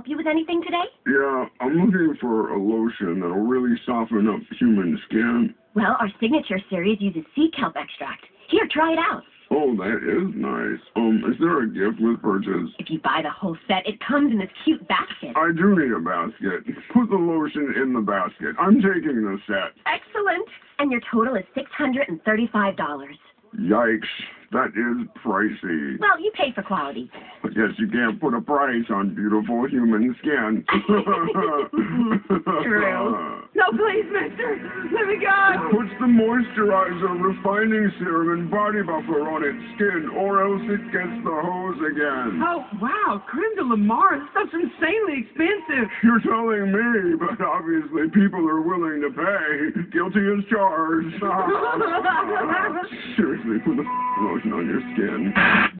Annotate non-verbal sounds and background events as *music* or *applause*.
help you with anything today? Yeah, I'm looking for a lotion that'll really soften up human skin. Well, our signature series uses sea kelp extract. Here, try it out. Oh, that is nice. Um, is there a gift with purchase? If you buy the whole set, it comes in this cute basket. I do need a basket. Put the lotion in the basket. I'm taking the set. Excellent. And your total is $635. Yikes, that is pricey. Well, you pay for quality. I guess you can't put a price on beautiful human skin. *laughs* *laughs* True. No, please, mister. Let me go. Puts the moisturizer, refining serum, and body buffer on its skin, or else it gets the hose again. Oh, wow. Creme de la Mer. This stuff's insanely expensive. You're telling me, but obviously people are willing to pay. Guilty as charged. *laughs* Seriously, put the lotion on your skin.